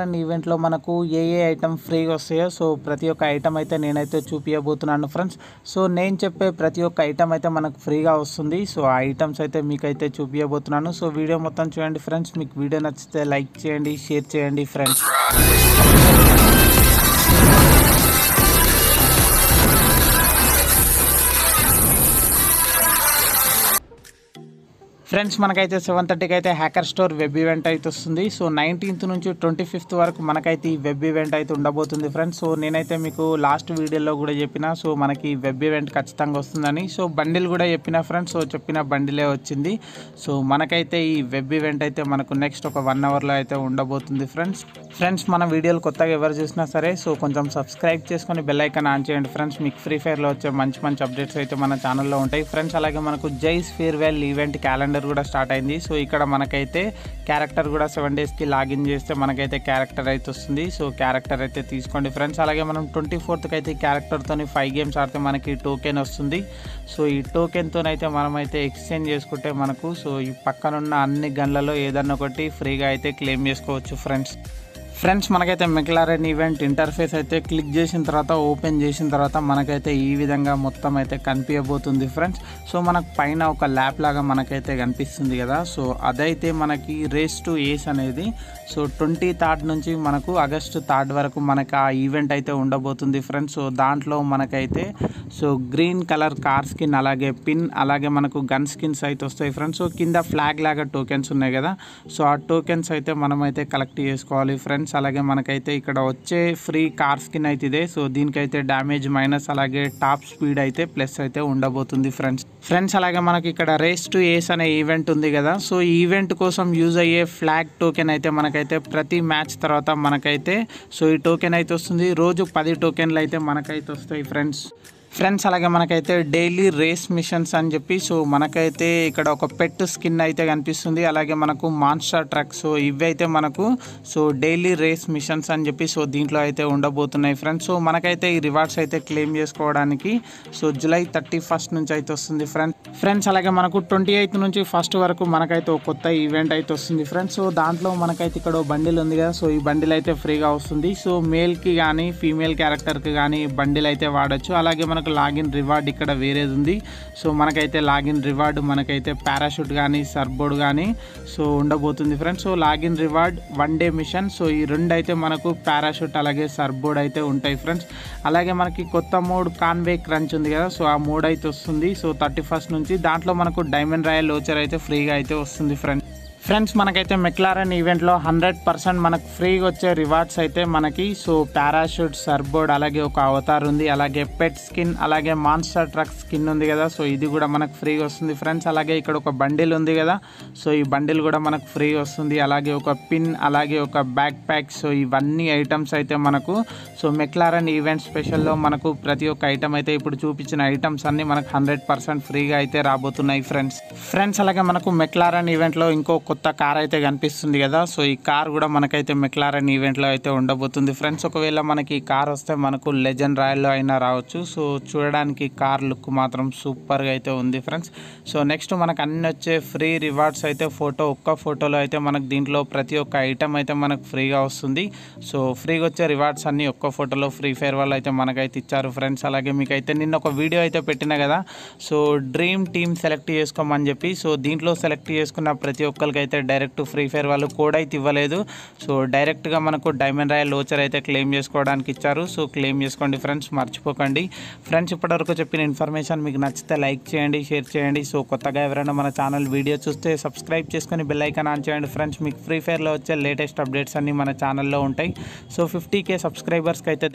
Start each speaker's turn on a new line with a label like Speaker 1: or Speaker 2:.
Speaker 1: And ఈవెంట్లో మనకు ఏ ఏ item ఫ్రీగా వస్తాయో సో ప్రతి ఒక్క ఐటమ్ అయితే నేనైతే చూపించబోతున్నాను ఫ్రెండ్స్. సో నేను చెప్పే ప్రతి ఒక్క ఐటమ్ అయితే మనకు ఫ్రీగా వస్తుంది. సో ఆ ఐటమ్స్ అయితే మీకైతే చూపించబోతున్నాను సో వీడియో మొత్తం చూడండి ఫ్రెండ్స్. మీకు వీడియో నచ్చితే లైక్ చేయండి షేర్ చేయండి ఫ్రెండ్స్. ఫ్రెండ్స్ మనకైతే సెవెన్ థర్టీకి అయితే హ్యాకర్ స్టోర్ వెబ్ ఈవెంట్ అయితే వస్తుంది. సో నైన్టీన్త్ నుంచి ట్వంటీ ఫిఫ్త్ వరకు మనకైతే ఈ వెబ్ ఈవెంట్ అయితే ఉండబోతుంది ఫ్రెండ్స్. సో నేనైతే మీకు లాస్ట్ వీడియోలో కూడా చెప్పిన సో మనకి వెబ్ ఈవెంట్ ఖచ్చితంగా వస్తుందని. సో బండిల్ కూడా చెప్పిన ఫ్రెండ్స్ సో చెప్పిన బండిలే వచ్చింది. సో మనకైతే ఈ వెబ్ ఈవెంట్ అయితే మనకు నెక్స్ట్ ఒక వన్ అవర్లో అయితే ఉండబోతుంది ఫ్రెండ్స్. ఫ్రెండ్స్ మన వీడియోలు కొత్తగా ఎవరు చూసినా సరే సో కొంచెం సబ్స్క్రైబ్ చేసుకొని బెల్ ఐకాన్ ఆన్ చేయండి ఫ్రెండ్స్. మీకు ఫ్రీ ఫైర్లో వచ్చే మంచి మంచి అప్డేట్స్ అయితే మన ఛానల్లో ఉంటాయి. ఫ్రెండ్స్ అలాగే మనకు జైస్ ఫేర్వెల్ ఈవెంట్ క్యాలెండర్ కూడా స్టార్ట్ అయింది. సో ఇక్కడ మనకైతే క్యారెక్టర్ కూడా సెవెన్ డేస్కి లాగిన్ చేస్తే మనకైతే క్యారెక్టర్ అయితే వస్తుంది. సో క్యారెక్టర్ అయితే తీసుకోండి ఫ్రెండ్స్. అలాగే మనం ట్వంటీ ఫోర్త్కి అయితే క్యారెక్టర్తో ఫైవ్ గేమ్స్ ఆడితే మనకి టోకెన్ వస్తుంది. సో ఈ టోకెన్తో అయితే మనమైతే ఎక్స్చేంజ్ చేసుకుంటే మనకు సో ఈ పక్కనున్న అన్ని గన్లలో ఏదన్నా ఒకటి ఫ్రీగా అయితే క్లెయిమ్ చేసుకోవచ్చు ఫ్రెండ్స్. ఫ్రెండ్స్ మనకైతే మెక్లారెన్ ఈవెంట్ ఇంటర్ఫేస్ అయితే క్లిక్ చేసిన తర్వాత ఓపెన్ చేసిన తర్వాత మనకైతే ఈ విధంగా మొత్తం అయితే కనిపించబోతుంది ఫ్రెండ్స్ సో మనకు పైన ఒక ల్యాప్ లాగా మనకైతే కనిపిస్తుంది కదా. సో అదైతే మనకి రేస్ టు ఏస్ అనేది సో ట్వంటీ థర్డ్ నుంచి మనకు ఆగస్టు థర్డ్ వరకు మనకు ఆ ఈవెంట్ అయితే ఉండబోతుంది ఫ్రెండ్స్ సో దాంట్లో మనకైతే so green colour car skin అలాగే పిన్ అలాగే మనకు గన్ స్కిన్స్ అయితే వస్తాయి ఫ్రెండ్స్ సో కింద ఫ్లాగ్ లాగా టోకెన్స్ ఉన్నాయి కదా. సో ఆ టోకెన్స్ అయితే మనమైతే కలెక్ట్ చేసుకోవాలి ఫ్రెండ్స్ ఫ్రెండ్స్ అలాగే మనకైతే ఇక్కడ వచ్చే ఫ్రీ కార్ స్కిన్ అయితే ఇదే. సో దీనికైతే డ్యామేజ్ మైనస్ అలాగే టాప్ స్పీడ్ అయితే ప్లస్ అయితే ఉండబోతుంది ఫ్రెండ్స్ ఫ్రెండ్స్ అలాగే మనకి ఇక్కడ రేస్ టు ఏస్ అనే ఈవెంట్ ఉంది కదా. సో ఈ ఈవెంట్ కోసం యూజ్ అయ్యే ఫ్లాగ్ టోకెన్ అయితే మనకైతే ప్రతి మ్యాచ్ తర్వాత మనకైతే సో ఈ టోకెన్ అయితే వస్తుంది. రోజు పది టోకెన్లు అయితే మనకైతే వస్తాయి ఫ్రెండ్స్ ఫ్రెండ్స్ అలాగే మనకైతే డైలీ రేస్ మిషన్స్ అని చెప్పి సో మనకైతే ఇక్కడ ఒక పెట్ స్కిన్ అయితే కనిపిస్తుంది. అలాగే మనకు మాన్స్టర్ ట్రక్ సో ఇవి అయితే మనకు సో డైలీ రేస్ మిషన్స్ అని చెప్పి సో దీంట్లో అయితే ఉండబోతున్నాయి ఫ్రెండ్స్ సో మనకైతే ఈ రివార్డ్స్ అయితే క్లెయిమ్ చేసుకోవడానికి సో జూలై థర్టీ ఫస్ట్ నుంచి అయితే వస్తుంది ఫ్రెండ్స్ ఫ్రెండ్స్ అలాగే మనకు ట్వంటీ ఎయిత్ నుంచి ఫస్ట్ వరకు మనకైతే ఒక కొత్త ఈవెంట్ అయితే వస్తుంది ఫ్రెండ్స్ సో దాంట్లో మనకైతే ఇక్కడ బండిల్ ఉంది కదా సో ఈ బండిల్ అయితే ఫ్రీగా వస్తుంది. సో మేల్కి కానీ ఫీమేల్ క్యారెక్టర్కి కానీ బండిల్ అయితే వాడచ్చు. అలాగే మనకు లాగిన్ రివార్డ్ ఇక్కడ వేరేది ఉంది. సో మనకైతే లాగిన్ రివార్డ్ మనకైతే పారాషూట్ కానీ సర్బోర్డ్ కానీ సో ఉండబోతుంది friends so login reward one day mission so ఈ రెండు అయితే మనకు పారాషూట్ అలాగే సర్బోర్డ్ అయితే ఉంటాయి ఫ్రెండ్స్ అలాగే మనకి కొత్త మోడ్ కాన్వే క్రంచ్ ఉంది కదా సో ఆ మోడ్ అయితే వస్తుంది. సో థర్టీ ఫస్ట్ నుంచి దాంట్లో మనకు డైమండ్ రాయల్ లోచర్ అయితే ఫ్రీగా అయితే వస్తుంది ఫ్రెండ్స్ ఫ్రెండ్స్ మనకైతే మెక్లారన్ ఈవెంట్లో హండ్రెడ్ పర్సెంట్ మనకు ఫ్రీగా వచ్చే రివార్డ్స్ అయితే మనకి. సో పారాషూట్ సర్బోర్డ్ అలాగే ఒక అవతార్ ఉంది. అలాగే పెట్ స్కిన్ అలాగే మాన్స్టర్ ట్రక్ స్కిన్ ఉంది కదా. సో ఇది కూడా మనకు ఫ్రీగా వస్తుంది ఫ్రెండ్స్ అలాగే ఇక్కడ ఒక బండిల్ ఉంది కదా. సో ఈ బండిల్ కూడా మనకు ఫ్రీ వస్తుంది. అలాగే ఒక పిన్ అలాగే ఒక బ్యాక్ ప్యాక్ సో ఇవన్నీ ఐటమ్స్ అయితే మనకు. సో మెక్లారన్ ఈవెంట్ స్పెషల్లో మనకు ప్రతి ఒక్క ఐటమ్ అయితే ఇప్పుడు చూపించిన ఐటమ్స్ అన్ని మనకు హండ్రెడ్ పర్సెంట్ ఫ్రీగా అయితే రాబోతున్నాయి ఫ్రెండ్స్ ఫ్రెండ్స్ అలాగే మనకు మెక్లారన్ ఈవెంట్లో ఇంకో కొత్త కార్ అయితే కనిపిస్తుంది కదా. సో ఈ కార్ కూడా మనకైతే మెక్లారన్ ఈవెంట్లో అయితే ఉండబోతుంది. ఫ్రెండ్స్ ఒకవేళ మనకి ఈ కార్ వస్తే మనకు లెజెండ్ రాయల్లో అయినా రావచ్చు. సో చూడడానికి కార్ లుక్ మాత్రం సూపర్గా అయితే ఉంది ఫ్రెండ్స్ సో నెక్స్ట్ మనకు అన్ని వచ్చే ఫ్రీ రివార్డ్స్ అయితే ఫోటో ఒక్క ఫోటోలో అయితే మనకు దీంట్లో ప్రతి ఒక్క ఐటమ్ అయితే మనకు ఫ్రీగా వస్తుంది. సో ఫ్రీగా వచ్చే రివార్డ్స్ అన్నీ ఒక్క ఫోటోలో ఫ్రీ ఫైర్ వాళ్ళు అయితే మనకైతే ఇచ్చారు ఫ్రెండ్స్ అలాగే మీకు అయితే నిన్న ఒక వీడియో అయితే పెట్టిన కదా. సో డ్రీమ్ టీమ్ సెలెక్ట్ చేసుకోమని చెప్పి. సో దీంట్లో సెలెక్ట్ చేసుకున్న ప్రతి ఒక్కరికి అయితే డైరెక్ట్ ఫ్రీ ఫైర్ వాళ్ళు కోడ్ అయితే ఇవ్వలేదు. సో డైరెక్ట్గా మనకు డైమండ్ రాయల్ లోచర్ అయితే క్లెయిమ్ చేసుకోవడానికి ఇచ్చారు. సో క్లెయిమ్ చేసుకోండి ఫ్రెండ్స్ మర్చిపోకండి. ఫ్రెండ్స్ ఇప్పటివరకు చెప్పిన ఇన్ఫర్మేషన్ మీకు నచ్చితే లైక్ చేయండి షేర్ చేయండి. సో కొత్తగా ఎవరైనా మన ఛానల్ వీడియో చూస్తే సబ్స్క్రైబ్ చేసుకొని బెల్ ఐకాన్ ఆన్ చేయండి ఫ్రెండ్స్. మీకు ఫ్రీ ఫైర్లో వచ్చే లేటెస్ట్ అప్డేట్స్ అన్నీ మన ఛానల్లో ఉంటాయి. సో ఫిఫ్టీ కే సబ్స్క్రైబర్స్కి అయితే